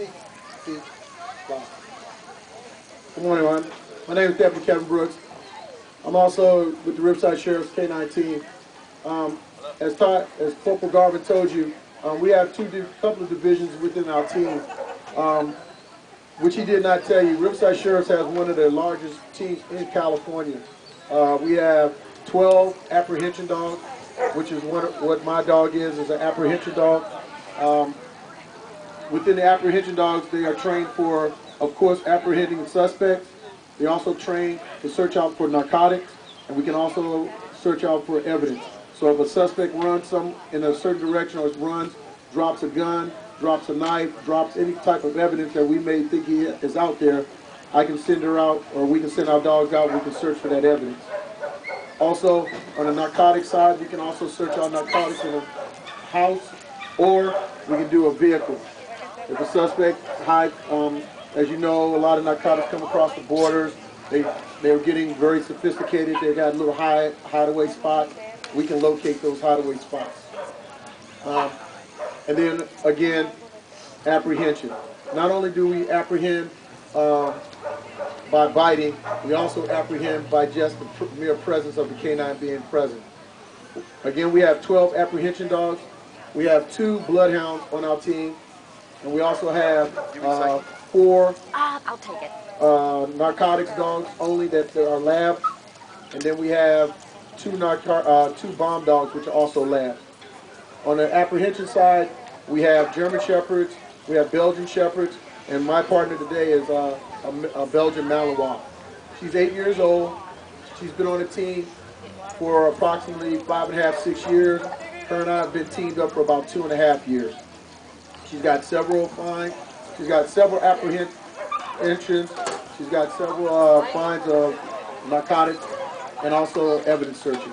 Good morning, everyone. My name is Deputy Kevin Brooks. I'm also with the Riverside Sheriff's K-9 team. Um, as, as Corporal Garvin told you, um, we have two couple of divisions within our team, um, which he did not tell you. Riverside Sheriff's has one of the largest teams in California. Uh, we have 12 apprehension dogs, which is what, what my dog is, is an apprehension dog. Um, Within the apprehension dogs, they are trained for, of course, apprehending suspects. They also train to search out for narcotics, and we can also search out for evidence. So if a suspect runs some in a certain direction or runs, drops a gun, drops a knife, drops any type of evidence that we may think he is out there, I can send her out, or we can send our dogs out. We can search for that evidence. Also, on the narcotic side, we can also search out narcotics in a house, or we can do a vehicle. If a suspect hide, um, as you know, a lot of narcotics come across the borders. They they're getting very sophisticated. They got little hide hideaway spots. We can locate those hideaway spots. Um, and then again, apprehension. Not only do we apprehend uh, by biting, we also apprehend by just the mere presence of the canine being present. Again, we have 12 apprehension dogs. We have two bloodhounds on our team, and we also have uh, four Ah, I'll take it. uh, narcotics dogs only that are lab, and then we have two narco- uh, two bomb dogs which are also lab. On the apprehension side, we have German shepherds, we have Belgian shepherds, and my partner today is uh, a, a Belgian Malinois. She's eight years old. She's been on the team for approximately five and a half, six years. Her and I have been teamed up for about two and a half years. She's got several fines. She's got several apprehensions. She's got several uh, fines of narcotics and also evidence searches.